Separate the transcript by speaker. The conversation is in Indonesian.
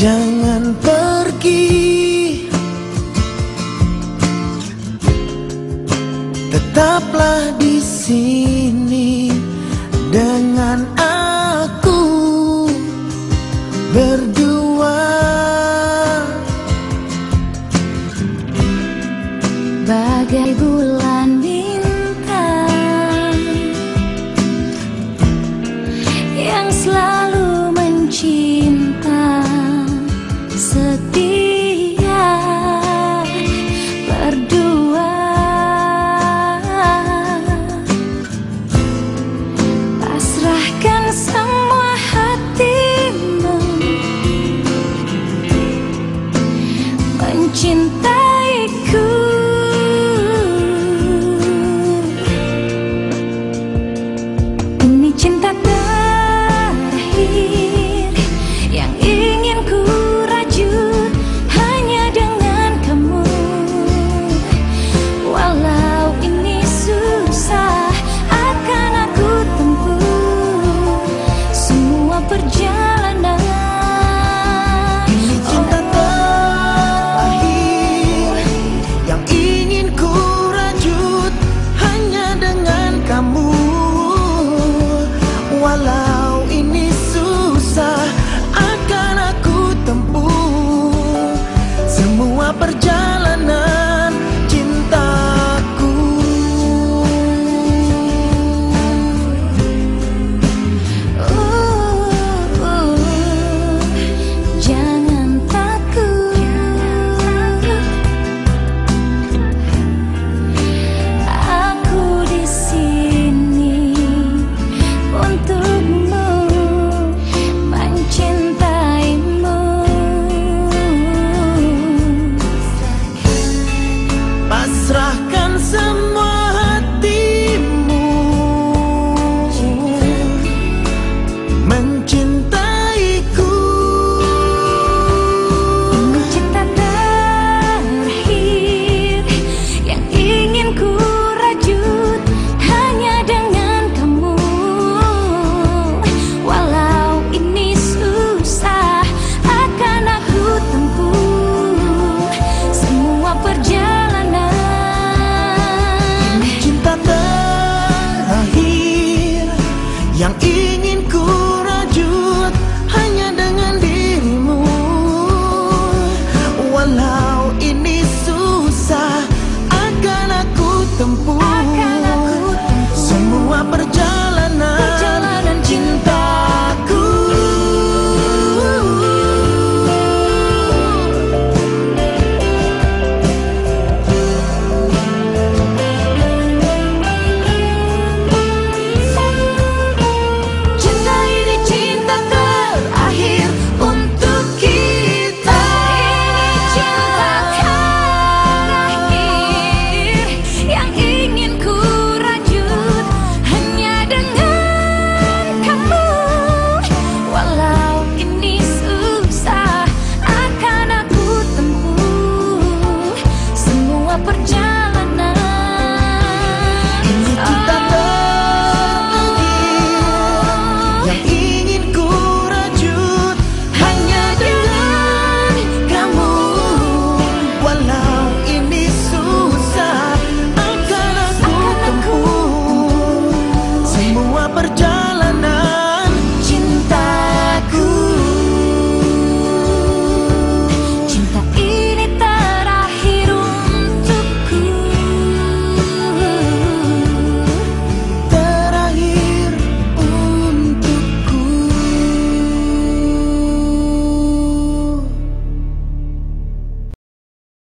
Speaker 1: Jangan pergi. Tetaplah di sini dengan aku. Berdua